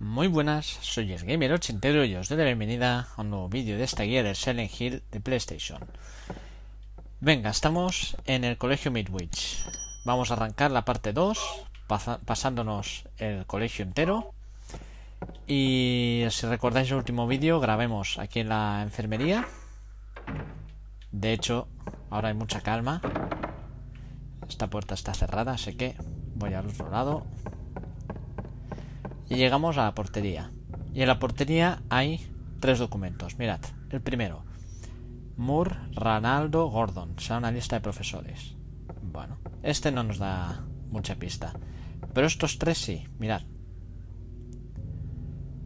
Muy buenas, soy el Gamer ochentero y os doy la bienvenida a un nuevo vídeo de esta guía del Silent Hill de PlayStation. Venga, estamos en el colegio Midwich. Vamos a arrancar la parte 2, pasándonos el colegio entero. Y si recordáis el último vídeo, grabemos aquí en la enfermería. De hecho, ahora hay mucha calma. Esta puerta está cerrada, así que voy al otro lado. Y llegamos a la portería. Y en la portería hay tres documentos. Mirad, el primero. Moore, Ranaldo, Gordon. Será una lista de profesores. Bueno, este no nos da mucha pista. Pero estos tres sí, mirad.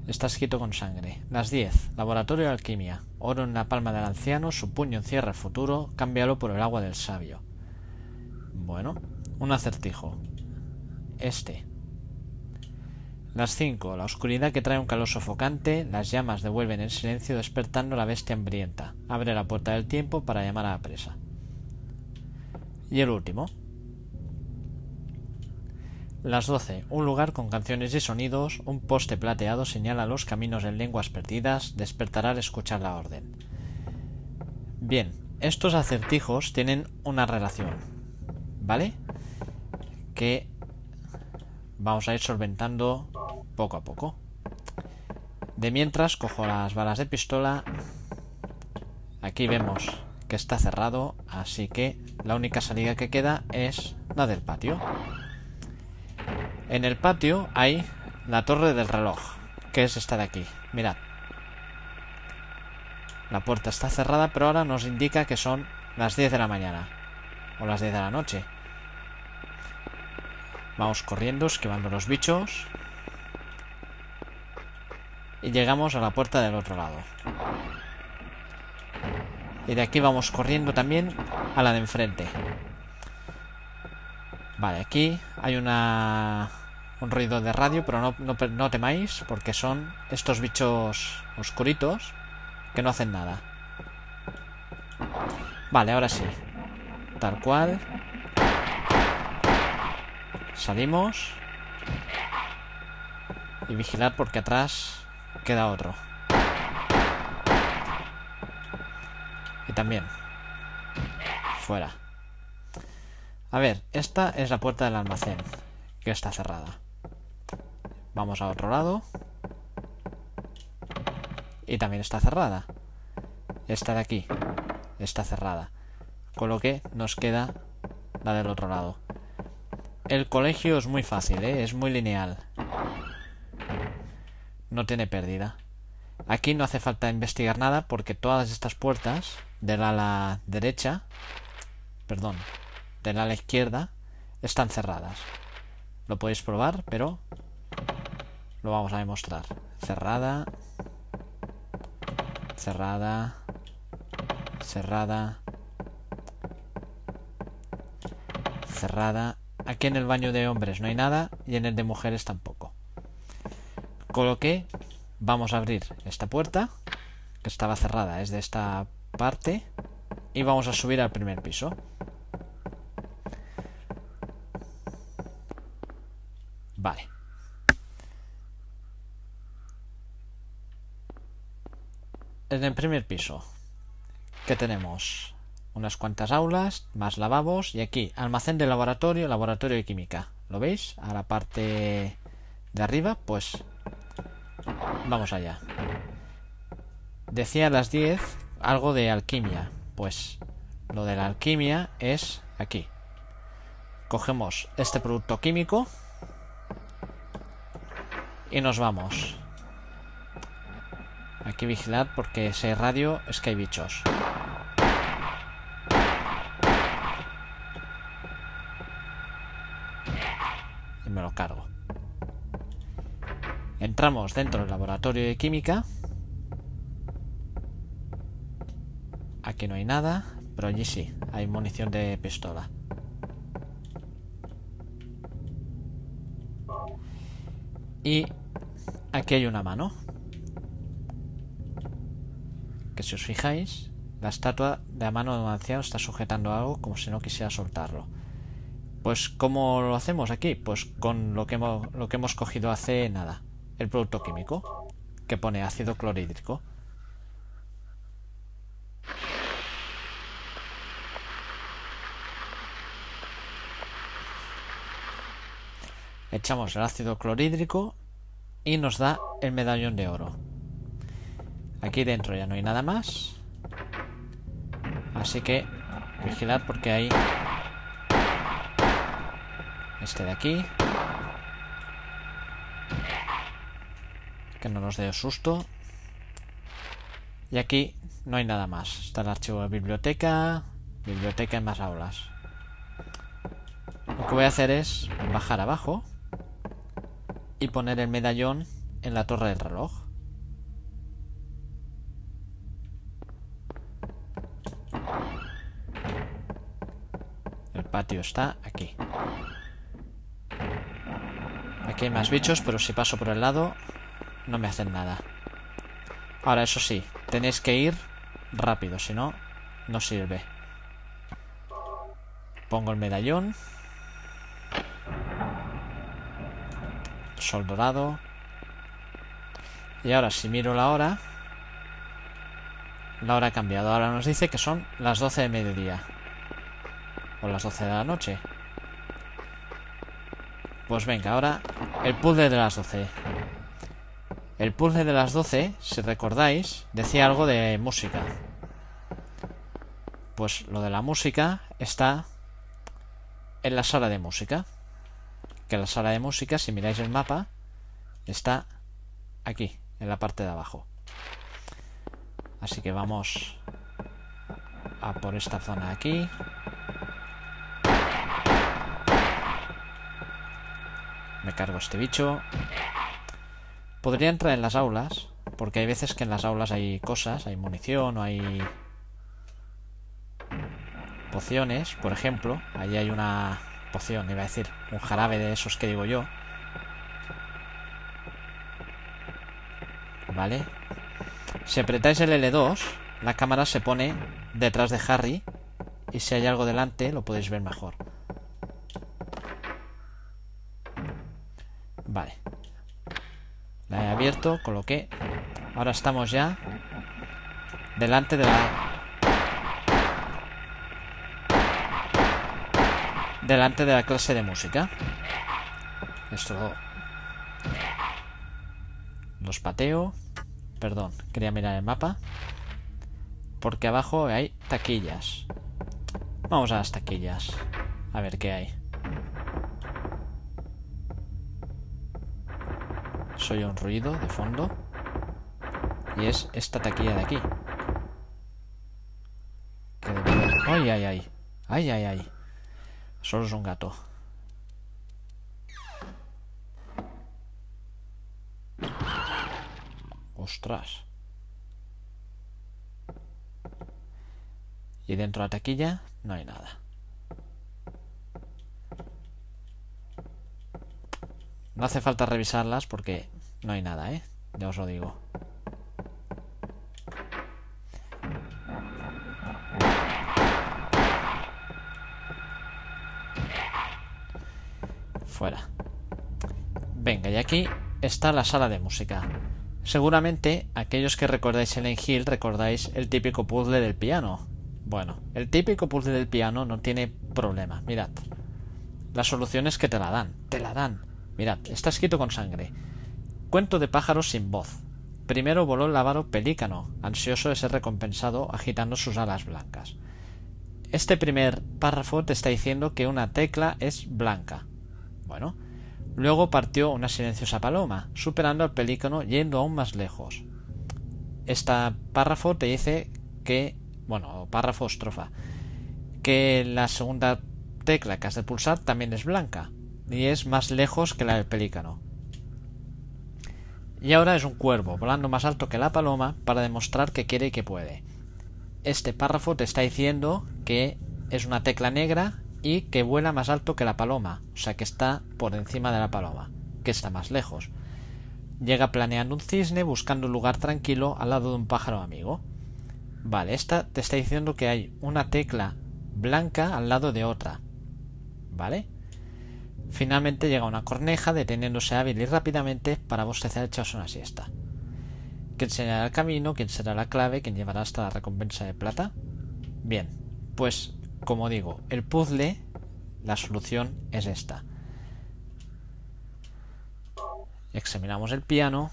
Está escrito con sangre. Las 10. Laboratorio de alquimia. Oro en la palma del anciano, su puño encierra el futuro, cámbialo por el agua del sabio. Bueno, un acertijo. Este. Las 5. La oscuridad que trae un calor sofocante, las llamas devuelven el silencio despertando a la bestia hambrienta. Abre la puerta del tiempo para llamar a la presa. Y el último. Las 12. Un lugar con canciones y sonidos, un poste plateado señala los caminos en lenguas perdidas, despertará al escuchar la orden. Bien, estos acertijos tienen una relación, ¿vale? Que vamos a ir solventando poco a poco. De mientras cojo las balas de pistola. Aquí vemos que está cerrado, así que la única salida que queda es la del patio. En el patio hay la torre del reloj, que es esta de aquí. Mirad. La puerta está cerrada, pero ahora nos indica que son las 10 de la mañana. O las 10 de la noche. Vamos corriendo, esquivando los bichos. Y llegamos a la puerta del otro lado. Y de aquí vamos corriendo también a la de enfrente. Vale, aquí hay una un ruido de radio, pero no, no, no temáis, porque son estos bichos oscuritos que no hacen nada. Vale, ahora sí. Tal cual. Salimos. Y vigilar porque atrás queda otro. Y también. Fuera. A ver, esta es la puerta del almacén, que está cerrada. Vamos a otro lado. Y también está cerrada. Esta de aquí está cerrada. Con lo que nos queda la del otro lado. El colegio es muy fácil, ¿eh? es muy lineal no tiene pérdida. Aquí no hace falta investigar nada porque todas estas puertas del ala derecha, perdón, del ala izquierda, están cerradas. Lo podéis probar, pero lo vamos a demostrar. Cerrada, cerrada, cerrada, cerrada. Aquí en el baño de hombres no hay nada y en el de mujeres tampoco. Con lo que vamos a abrir esta puerta, que estaba cerrada, es de esta parte, y vamos a subir al primer piso. Vale. En el primer piso, que tenemos unas cuantas aulas, más lavabos, y aquí almacén de laboratorio, laboratorio de química. ¿Lo veis? A la parte de arriba, pues Vamos allá. Decía a las 10 algo de alquimia. Pues lo de la alquimia es aquí. Cogemos este producto químico y nos vamos. Aquí vigilad porque ese radio es que hay bichos. Y me lo cargo. Entramos dentro del laboratorio de química. Aquí no hay nada, pero allí sí, hay munición de pistola. Y aquí hay una mano. Que si os fijáis, la estatua de la mano de un anciano está sujetando algo como si no quisiera soltarlo. Pues, ¿cómo lo hacemos aquí? Pues con lo que hemos, lo que hemos cogido hace nada el producto químico que pone ácido clorhídrico. Echamos el ácido clorhídrico y nos da el medallón de oro. Aquí dentro ya no hay nada más. Así que vigilar porque hay este de aquí. Que no nos dé susto. Y aquí no hay nada más. Está el archivo de biblioteca. Biblioteca en más aulas. Lo que voy a hacer es bajar abajo y poner el medallón en la torre del reloj. El patio está aquí. Aquí hay más bichos, pero si paso por el lado no me hacen nada. Ahora, eso sí, tenéis que ir rápido, si no, no sirve. Pongo el medallón. Sol dorado. Y ahora, si miro la hora... La hora ha cambiado. Ahora nos dice que son las 12 de mediodía. O las 12 de la noche. Pues venga, ahora el puzzle de las 12. El puzzle de las 12, si recordáis, decía algo de música. Pues lo de la música está en la sala de música. Que la sala de música, si miráis el mapa, está aquí, en la parte de abajo. Así que vamos a por esta zona aquí. Me cargo este bicho. Podría entrar en las aulas, porque hay veces que en las aulas hay cosas, hay munición o hay pociones, por ejemplo. Allí hay una poción, iba a decir, un jarabe de esos que digo yo. Vale. Si apretáis el L2, la cámara se pone detrás de Harry y si hay algo delante lo podéis ver mejor. Vale. He abierto, coloqué. Ahora estamos ya delante de la... Delante de la clase de música. Esto... Los pateo. Perdón, quería mirar el mapa. Porque abajo hay taquillas. Vamos a las taquillas. A ver qué hay. Soy un ruido de fondo. Y es esta taquilla de aquí. ¡Ay, ay, ay! ¡Ay, ay, ay! Solo es un gato. ¡Ostras! Y dentro de la taquilla no hay nada. No hace falta revisarlas porque no hay nada, ¿eh? Ya os lo digo. Fuera. Venga, y aquí está la sala de música. Seguramente aquellos que recordáis el Hill recordáis el típico puzzle del piano. Bueno, el típico puzzle del piano no tiene problema. Mirad. La solución es que te la dan. Te la dan. Mirad, está escrito con sangre. Cuento de pájaros sin voz. Primero voló el lábaro pelícano, ansioso de ser recompensado agitando sus alas blancas. Este primer párrafo te está diciendo que una tecla es blanca. Bueno, luego partió una silenciosa paloma, superando al pelícano yendo aún más lejos. Este párrafo te dice que, bueno, párrafo estrofa, que la segunda tecla que has de pulsar también es blanca y es más lejos que la del pelícano. Y ahora es un cuervo, volando más alto que la paloma para demostrar que quiere y que puede. Este párrafo te está diciendo que es una tecla negra y que vuela más alto que la paloma, o sea que está por encima de la paloma, que está más lejos. Llega planeando un cisne buscando un lugar tranquilo al lado de un pájaro amigo. Vale, esta te está diciendo que hay una tecla blanca al lado de otra. ¿Vale? Finalmente llega una corneja deteniéndose hábil y rápidamente para bostezar echados una siesta. ¿Quién enseñará el camino? ¿Quién será la clave? ¿Quién llevará hasta la recompensa de plata? Bien, pues como digo, el puzzle, la solución es esta. Examinamos el piano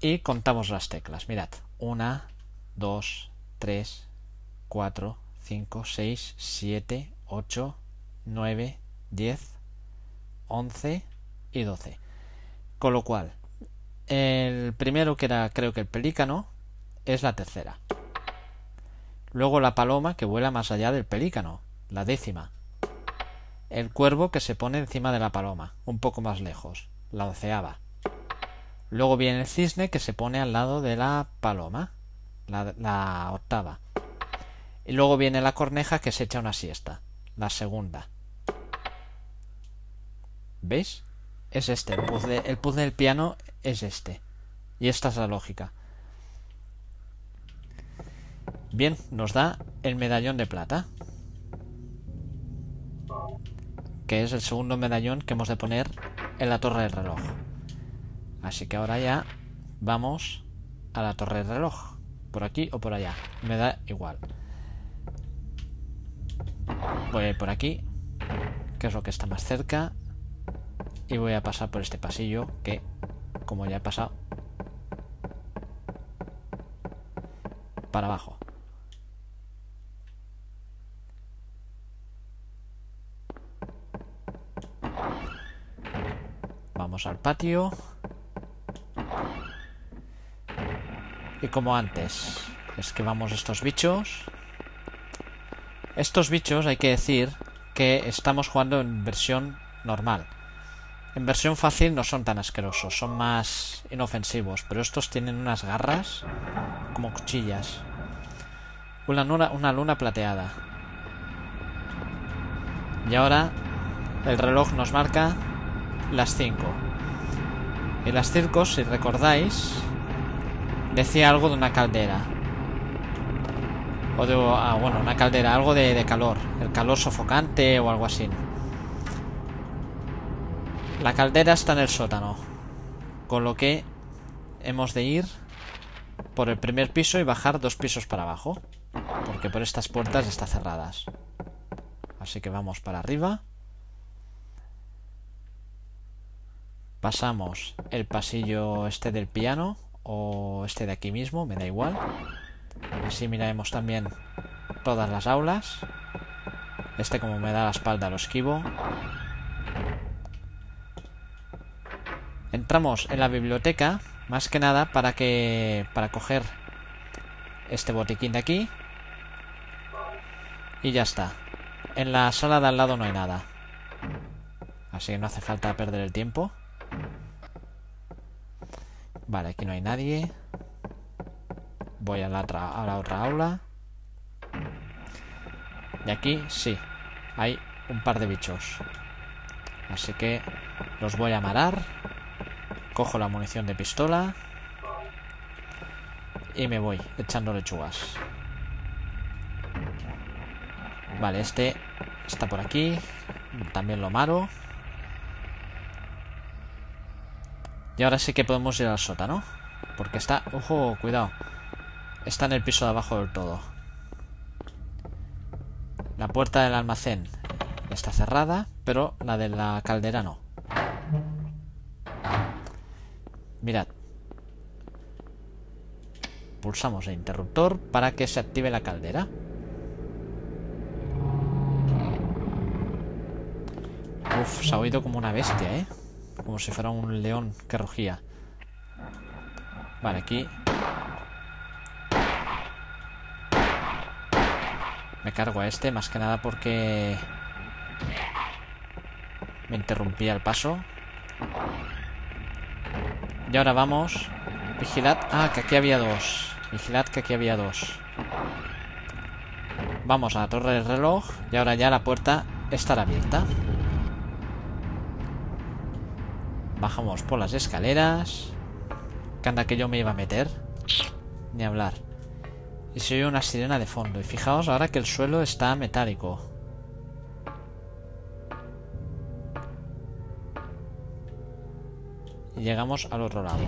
y contamos las teclas. Mirad, 1, 2, 3, 4, 5, 6, 7, 8, 9, 10, 11 y 12. Con lo cual, el primero que era creo que el pelícano es la tercera. Luego la paloma que vuela más allá del pelícano, la décima. El cuervo que se pone encima de la paloma, un poco más lejos, la onceava. Luego viene el cisne que se pone al lado de la paloma, la, la octava. Y luego viene la corneja que se echa una siesta, la segunda. ¿Veis? Es este, el puzzle, el del piano es este. Y esta es la lógica. Bien, nos da el medallón de plata. Que es el segundo medallón que hemos de poner en la torre del reloj. Así que ahora ya vamos a la torre del reloj. Por aquí o por allá. Me da igual. Voy a ir por aquí. Que es lo que está más cerca. Y voy a pasar por este pasillo que, como ya he pasado, para abajo. Vamos al patio. Y como antes, es que vamos estos bichos. Estos bichos hay que decir que estamos jugando en versión normal. En versión fácil no son tan asquerosos, son más inofensivos, pero estos tienen unas garras como cuchillas. Una luna, una luna plateada. Y ahora el reloj nos marca las 5. En las circos, si recordáis, decía algo de una caldera. O de, ah, bueno, una caldera, algo de, de calor. El calor sofocante o algo así. La caldera está en el sótano. Con lo que hemos de ir por el primer piso y bajar dos pisos para abajo. Porque por estas puertas está cerradas. Así que vamos para arriba. Pasamos el pasillo este del piano o este de aquí mismo, me da igual. Así miraremos también todas las aulas. Este como me da la espalda lo esquivo. Entramos en la biblioteca, más que nada para que para coger este botiquín de aquí. Y ya está. En la sala de al lado no hay nada. Así que no hace falta perder el tiempo. Vale, aquí no hay nadie. Voy a la, a la otra aula. Y aquí sí, hay un par de bichos. Así que los voy a amarrar. Cojo la munición de pistola. Y me voy echando lechugas. Vale, este está por aquí. También lo maro. Y ahora sí que podemos ir al sótano. Porque está... ¡Ojo! Cuidado. Está en el piso de abajo del todo. La puerta del almacén está cerrada, pero la de la caldera no. Mirad. Pulsamos el interruptor para que se active la caldera. Uf, se ha oído como una bestia, ¿eh? Como si fuera un león que rugía. Vale, aquí... Me cargo a este, más que nada porque... Me interrumpía el paso. Y ahora vamos. Vigilad. Ah, que aquí había dos. Vigilad que aquí había dos. Vamos a la torre del reloj. Y ahora ya la puerta estará abierta. Bajamos por las escaleras. Que anda que yo me iba a meter. Ni hablar. Y se oye una sirena de fondo. Y fijaos ahora que el suelo está metálico. Llegamos al otro lado.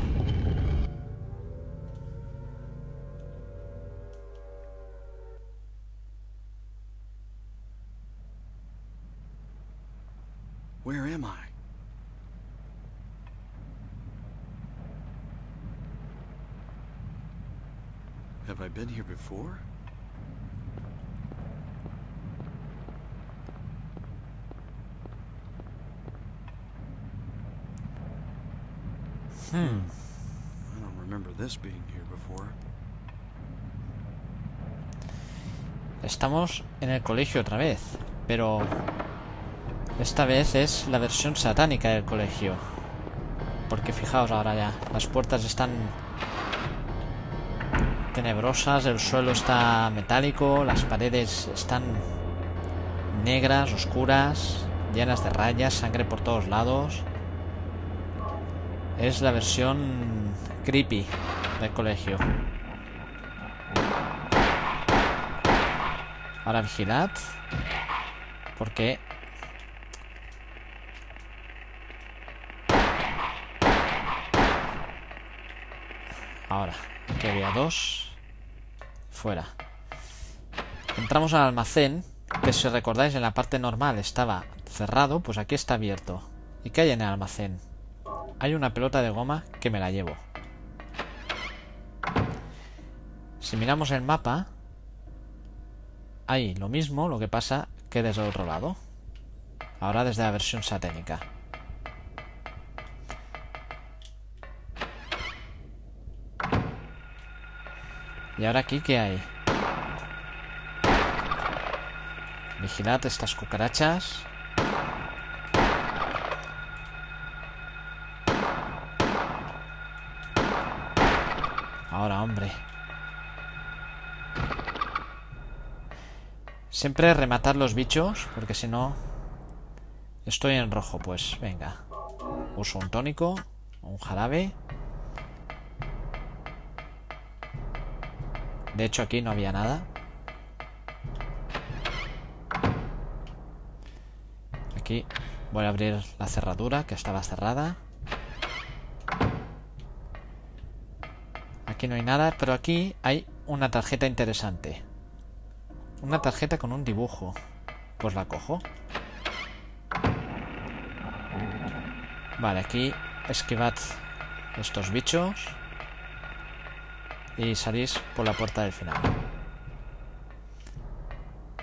Where am I? Have I been here before? Hmm. Estamos en el colegio otra vez, pero esta vez es la versión satánica del colegio. Porque fijaos ahora ya, las puertas están tenebrosas, el suelo está metálico, las paredes están negras, oscuras, llenas de rayas, sangre por todos lados. Es la versión creepy del colegio. Ahora vigilad. Porque... Ahora, aquí había dos. Fuera. Entramos al almacén, que si recordáis en la parte normal estaba cerrado, pues aquí está abierto. ¿Y qué hay en el almacén? Hay una pelota de goma que me la llevo. Si miramos el mapa, hay lo mismo, lo que pasa que desde el otro lado. Ahora desde la versión saténica. ¿Y ahora aquí qué hay? Vigilad estas cucarachas. Ahora, hombre. Siempre rematar los bichos, porque si no... Estoy en rojo, pues venga. Uso un tónico, un jarabe. De hecho aquí no había nada. Aquí voy a abrir la cerradura, que estaba cerrada. Aquí no hay nada, pero aquí hay una tarjeta interesante. Una tarjeta con un dibujo. Pues la cojo. Vale, aquí esquivad estos bichos. Y salís por la puerta del final.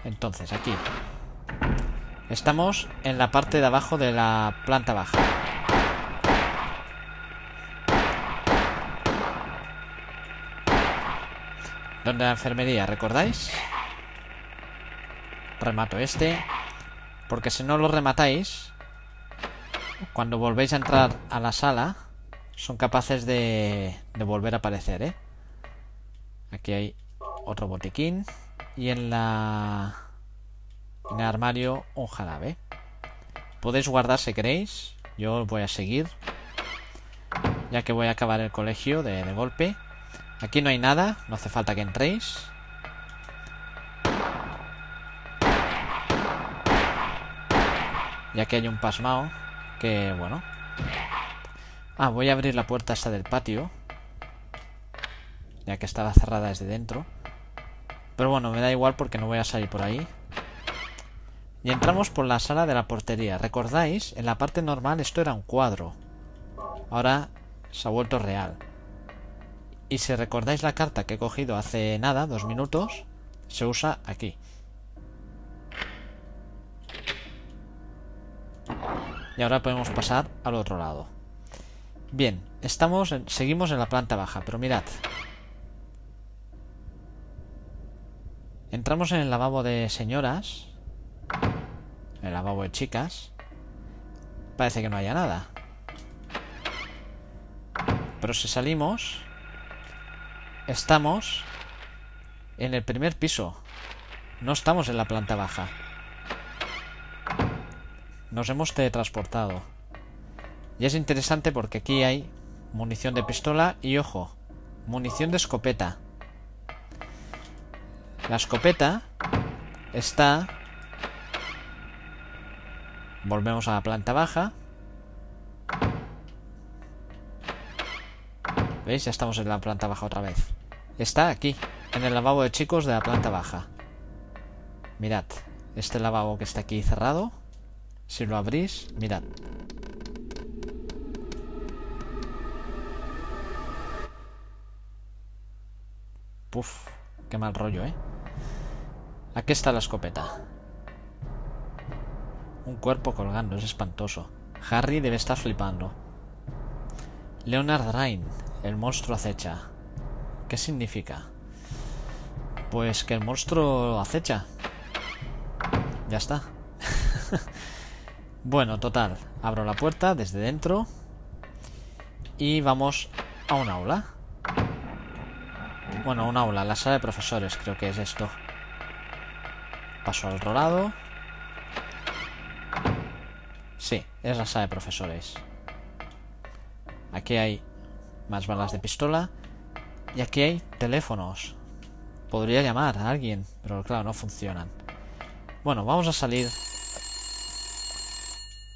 Entonces, aquí. Estamos en la parte de abajo de la planta baja. Donde la enfermería, ¿recordáis? Remato este. Porque si no lo rematáis, cuando volvéis a entrar a la sala, son capaces de, de volver a aparecer, ¿eh? Aquí hay otro botiquín. Y en la... En el armario un jarabe. Podéis guardar si queréis. Yo os voy a seguir. Ya que voy a acabar el colegio de, de golpe. Aquí no hay nada. No hace falta que entréis. Ya que hay un pasmao. Que bueno. Ah, voy a abrir la puerta esta del patio. Ya que estaba cerrada desde dentro. Pero bueno, me da igual porque no voy a salir por ahí. Y entramos por la sala de la portería. ¿Recordáis? En la parte normal esto era un cuadro. Ahora se ha vuelto real. Y si recordáis la carta que he cogido hace nada, dos minutos, se usa aquí. Y ahora podemos pasar al otro lado. Bien, estamos seguimos en la planta baja, pero mirad. Entramos en el lavabo de señoras. El lavabo de chicas. Parece que no haya nada. Pero si salimos... Estamos en el primer piso. No estamos en la planta baja. Nos hemos teletransportado. Y es interesante porque aquí hay munición de pistola y, ojo, munición de escopeta. La escopeta está... Volvemos a la planta baja. ¿Veis? Ya estamos en la planta baja otra vez. Está aquí, en el lavabo de chicos de la planta baja. Mirad, este lavabo que está aquí cerrado. Si lo abrís, mirad. Puf, qué mal rollo, ¿eh? Aquí está la escopeta. Un cuerpo colgando, es espantoso. Harry debe estar flipando. Leonard Rain, el monstruo acecha. ¿Qué significa? Pues que el monstruo acecha. Ya está. bueno, total. Abro la puerta desde dentro. Y vamos a un aula. Bueno, un aula, la sala de profesores creo que es esto. Paso al otro lado. Sí, es la sala de profesores. Aquí hay más balas de pistola. Y aquí hay teléfonos. Podría llamar a alguien, pero claro, no funcionan. Bueno, vamos a salir.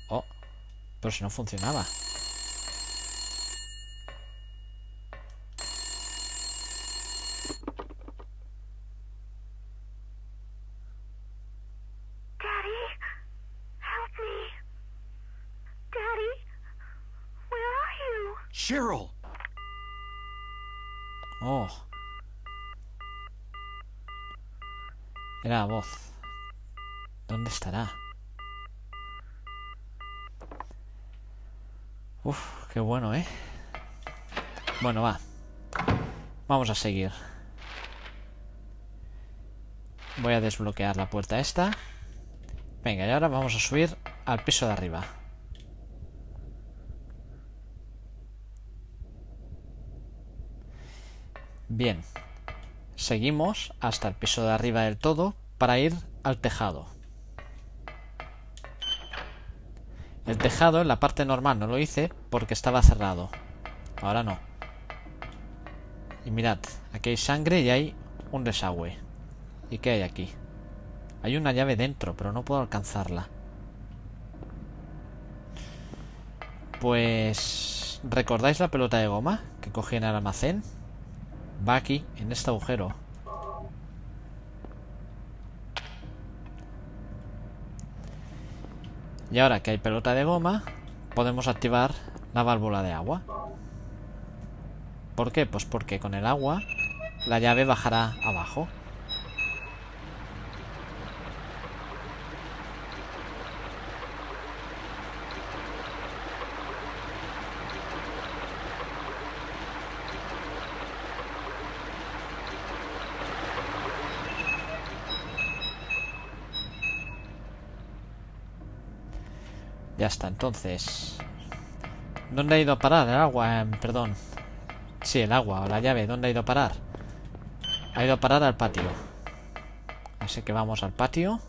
Oh, pero si no funcionaba. Daddy, help me. Daddy, where are you? Cheryl! Oh. Era la voz. ¿Dónde estará? Uf, qué bueno, ¿eh? Bueno, va. Vamos a seguir. Voy a desbloquear la puerta esta. Venga, y ahora vamos a subir al piso de arriba. Bien. Seguimos hasta el piso de arriba del todo para ir al tejado. El tejado en la parte normal no lo hice porque estaba cerrado. Ahora no. Y mirad, aquí hay sangre y hay un desagüe. ¿Y qué hay aquí? Hay una llave dentro, pero no puedo alcanzarla. Pues... ¿Recordáis la pelota de goma que cogí en el almacén? Va aquí, en este agujero. Y ahora que hay pelota de goma, podemos activar la válvula de agua. ¿Por qué? Pues porque con el agua la llave bajará abajo. Ya está, entonces... ¿Dónde ha ido a parar el agua? Em, perdón. Sí, el agua o la llave. ¿Dónde ha ido a parar? Ha ido a parar al patio. Así que vamos al patio.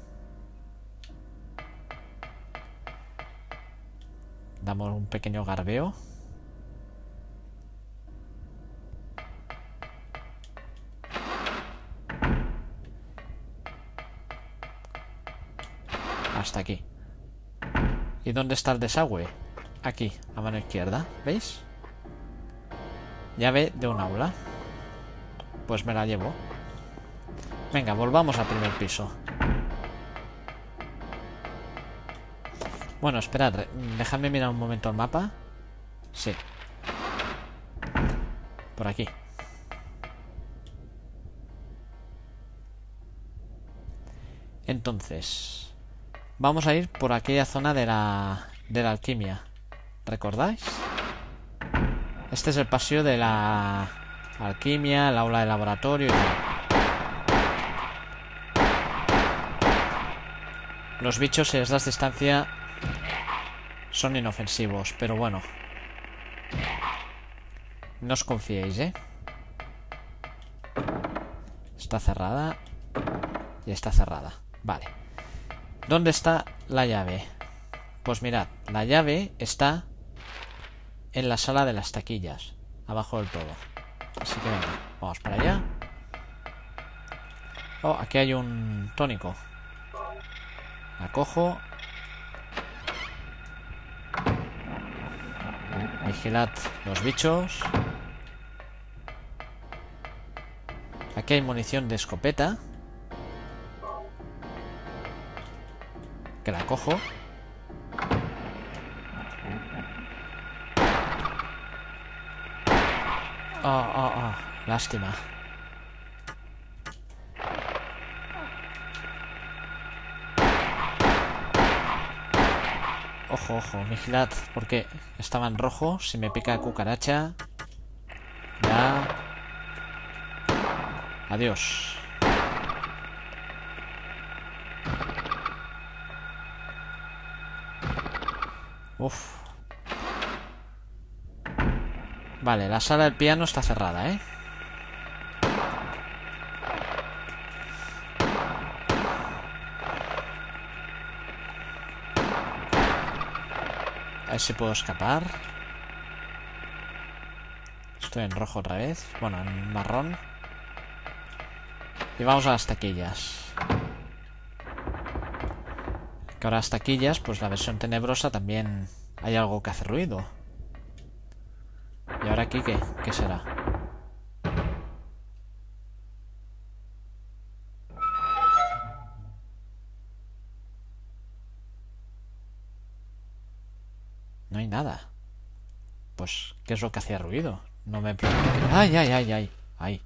Damos un pequeño garbeo. Hasta aquí. ¿Y dónde está el desagüe? Aquí, a mano izquierda. ¿Veis? Llave de un aula. Pues me la llevo. Venga, volvamos al primer piso. Bueno, esperad, dejadme mirar un momento el mapa. Sí. Por aquí. Entonces, vamos a ir por aquella zona de la, de la alquimia. ¿Recordáis? Este es el paseo de la alquimia, el aula de laboratorio y. Los bichos, si les das distancia, son inofensivos, pero bueno. No os confiéis, ¿eh? Está cerrada. Y está cerrada. Vale. ¿Dónde está la llave? Pues mirad, la llave está en la sala de las taquillas, abajo del todo. Así que venga, vamos para allá. Oh, aquí hay un tónico. La cojo. Vigilad los bichos. Aquí hay munición de escopeta. Que la cojo. Oh, oh, oh. Lástima. Ojo, ojo, vigilad, porque estaba en rojo. Si me pica cucaracha. Ya. Adiós. Uf. Vale, la sala del piano está cerrada, ¿eh? A ver si puedo escapar. Estoy en rojo otra vez. Bueno, en marrón. Y vamos a las taquillas. Que ahora las taquillas, pues la versión tenebrosa también hay algo que hace ruido. ¿Y ahora aquí qué? ¿Qué será? No hay nada. Pues, ¿qué es lo que hacía ruido? No me pregunto. ¡Ay, ay, ay, ay! ¡Ay!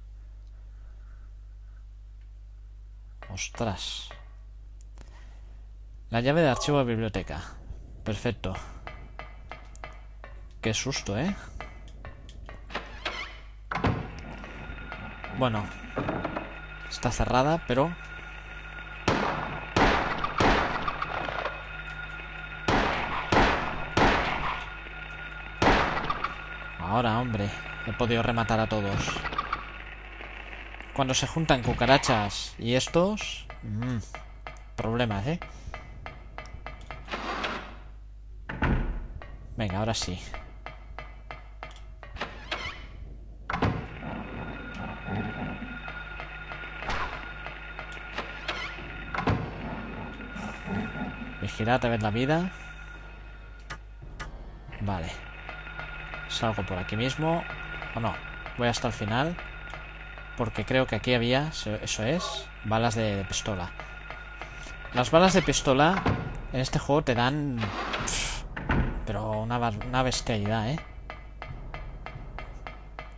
¡Ostras! La llave de archivo de biblioteca. Perfecto. Qué susto, ¿eh? Bueno. Está cerrada, pero... Ahora, hombre. He podido rematar a todos. Cuando se juntan cucarachas y estos... mmm, problemas, ¿eh? Venga, ahora sí. Vigilad a ver la vida. Vale. Salgo por aquí mismo. O no. Voy hasta el final. Porque creo que aquí había, eso es, balas de, pistola. Las balas de pistola en este juego te dan... una, una bestialidad, ¿eh?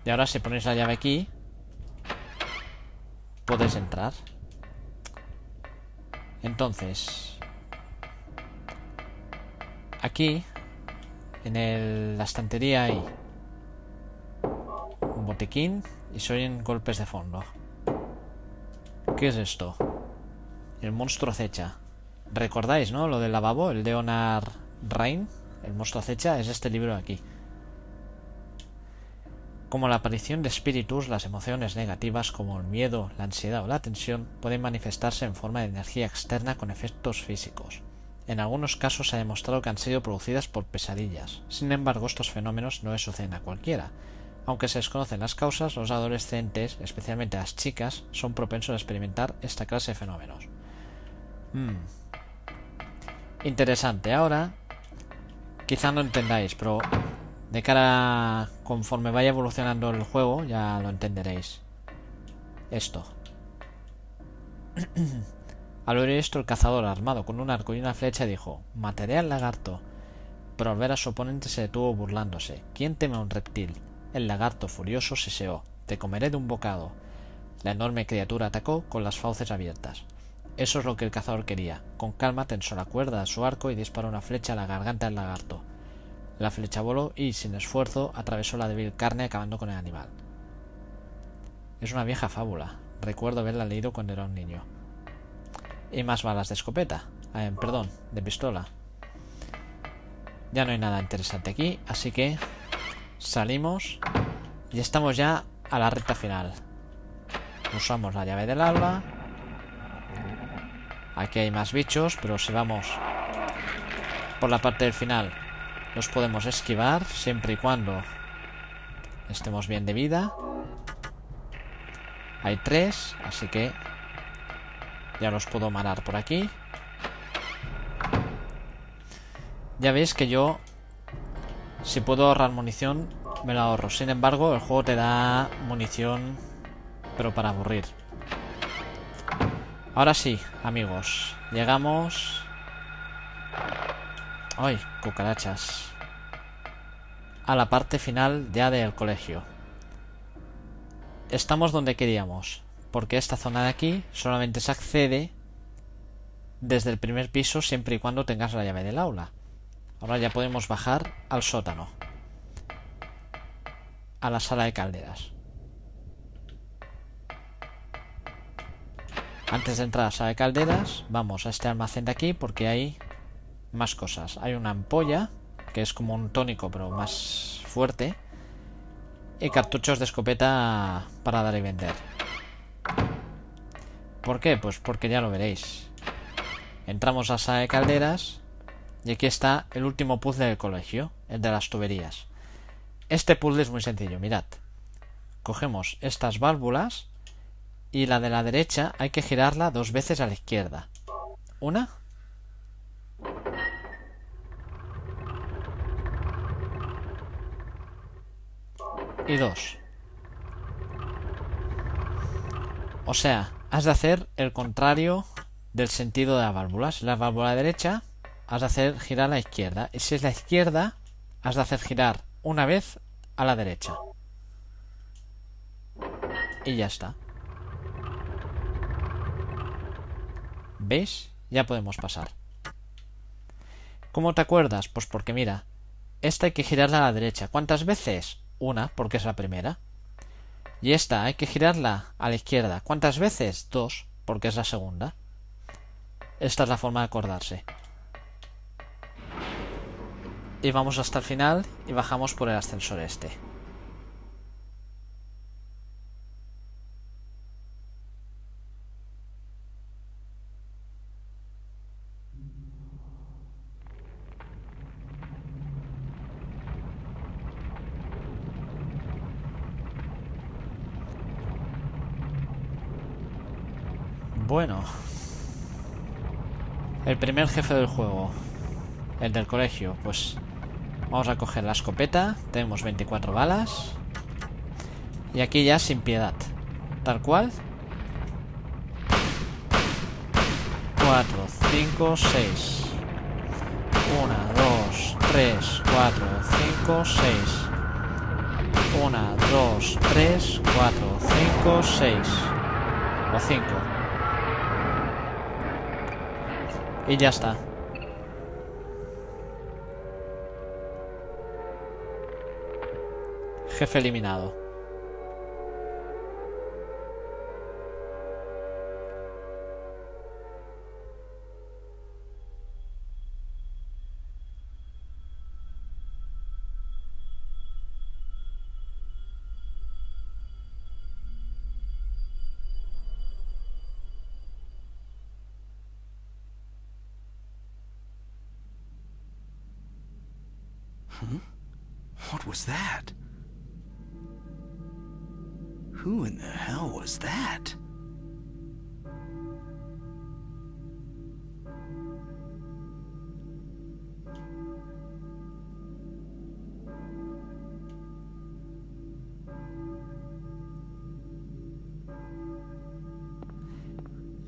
Y ahora si ponéis la llave aquí... Puedes entrar. Entonces... Aquí... En el, la estantería hay... Un botiquín y se oyen golpes de fondo. ¿Qué es esto? El monstruo acecha. ¿Recordáis, no? Lo del lavabo, el Leonard Rain. El monstruo acecha es este libro de aquí. Como la aparición de espíritus, las emociones negativas como el miedo, la ansiedad o la tensión pueden manifestarse en forma de energía externa con efectos físicos. En algunos casos se ha demostrado que han sido producidas por pesadillas. Sin embargo, estos fenómenos no le suceden a cualquiera. Aunque se desconocen las causas, los adolescentes, especialmente las chicas, son propensos a experimentar esta clase de fenómenos. Hmm. Interesante. Ahora, quizá no entendáis, pero de cara conforme vaya evolucionando el juego, ya lo entenderéis. Esto. al oír esto, el cazador, armado con un arco y una flecha, dijo: Mataré al lagarto. Pero al ver a su oponente se detuvo burlándose. ¿Quién teme a un reptil? El lagarto furioso seseó. Te comeré de un bocado. La enorme criatura atacó con las fauces abiertas. Eso es lo que el cazador quería. Con calma tensó la cuerda a su arco y disparó una flecha a la garganta del lagarto. La flecha voló y, sin esfuerzo, atravesó la débil carne acabando con el animal. Es una vieja fábula. Recuerdo haberla leído cuando era un niño. Y más balas de escopeta. Eh, perdón, de pistola. Ya no hay nada interesante aquí, así que salimos y estamos ya a la recta final. Usamos la llave del alba. Aquí hay más bichos, pero si vamos por la parte del final los podemos esquivar siempre y cuando estemos bien de vida. Hay tres, así que ya los puedo matar por aquí. Ya veis que yo si puedo ahorrar munición, me la ahorro. Sin embargo, el juego te da munición pero para aburrir. Ahora sí, amigos, llegamos... ¡Ay, cucarachas! A la parte final ya del colegio. Estamos donde queríamos, porque esta zona de aquí solamente se accede desde el primer piso siempre y cuando tengas la llave del aula. Ahora ya podemos bajar al sótano. A la sala de calderas. Antes de entrar a la sala de calderas, vamos a este almacén de aquí porque hay más cosas. Hay una ampolla, que es como un tónico pero más fuerte. Y cartuchos de escopeta para dar y vender. ¿Por qué? Pues porque ya lo veréis. Entramos a la sala de calderas y aquí está el último puzzle del colegio, el de las tuberías. Este puzzle es muy sencillo, mirad. Cogemos estas válvulas y la de la derecha hay que girarla dos veces a la izquierda. Una. Y dos. O sea, has de hacer el contrario del sentido de la válvula. Si la válvula derecha, has de hacer girar a la izquierda. Y si es la izquierda, has de hacer girar una vez a la derecha. Y ya está. ¿Veis? Ya podemos pasar. ¿Cómo te acuerdas? Pues porque mira, esta hay que girarla a la derecha. ¿Cuántas veces? Una, porque es la primera. Y esta hay que girarla a la izquierda. ¿Cuántas veces? Dos, porque es la segunda. Esta es la forma de acordarse. Y vamos hasta el final y bajamos por el ascensor este. Bueno. El primer jefe del juego. El del colegio. Pues vamos a coger la escopeta. Tenemos 24 balas. Y aquí ya sin piedad. Tal cual. 4, 5, 6. 1, 2, 3, 4, 5, 6. 1, 2, 3, 4, 5, 6. O 5. Y ya está. Jefe eliminado. What was that? Who in the hell was that?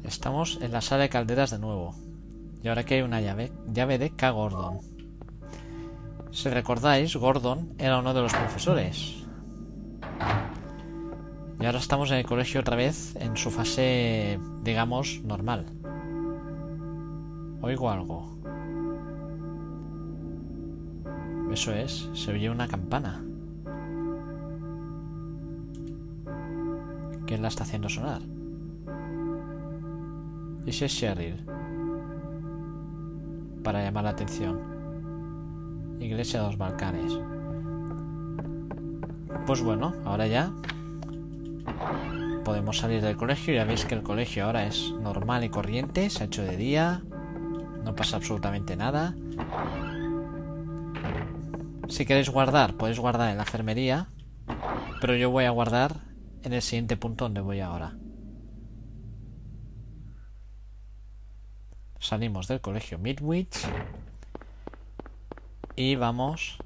Estamos en la sala de calderas de nuevo. Y ahora que hay una llave, llave de K. Gordon. Si recordáis, Gordon era uno de los profesores. Y ahora estamos en el colegio otra vez en su fase, digamos, normal. Oigo algo. Eso es, se oye una campana. ¿Quién la está haciendo sonar? ¿Y si es Cheryl? Para llamar la atención. Iglesia de los Balcanes. Pues bueno, ahora ya podemos salir del colegio. Ya veis que el colegio ahora es normal y corriente. Se ha hecho de día. No pasa absolutamente nada. Si queréis guardar, podéis guardar en la enfermería. Pero yo voy a guardar en el siguiente punto donde voy ahora. Salimos del colegio Midwich y vamos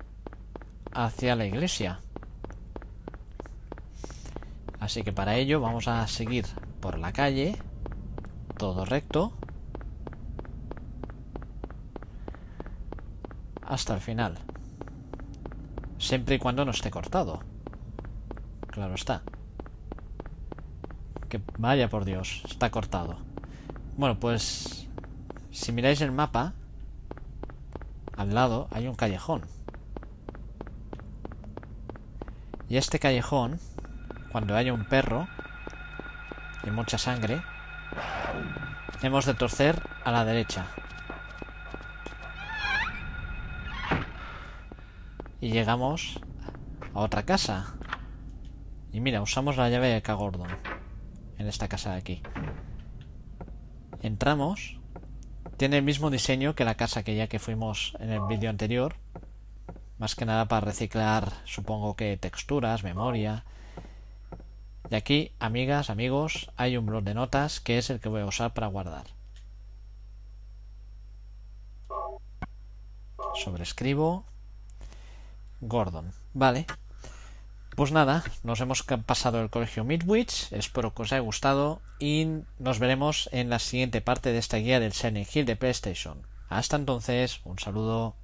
hacia la iglesia. Así que para ello vamos a seguir por la calle, todo recto, hasta el final. Siempre y cuando no esté cortado. Claro está. Que vaya por Dios, está cortado. Bueno, pues si miráis el mapa, al lado hay un callejón. Y este callejón, cuando haya un perro y mucha sangre, hemos de torcer a la derecha. Y llegamos a otra casa. Y mira, usamos la llave de K. Gordon en esta casa de aquí. Entramos. Tiene el mismo diseño que la casa que ya que fuimos en el vídeo anterior. Más que nada para reciclar, supongo que texturas, memoria. Y aquí, amigas, amigos, hay un blog de notas que es el que voy a usar para guardar. Sobrescribo Gordon. Vale. Pues nada, nos hemos pasado el colegio Midwich, espero que os haya gustado y nos veremos en la siguiente parte de esta guía del Silent Hill de PlayStation. Hasta entonces, un saludo.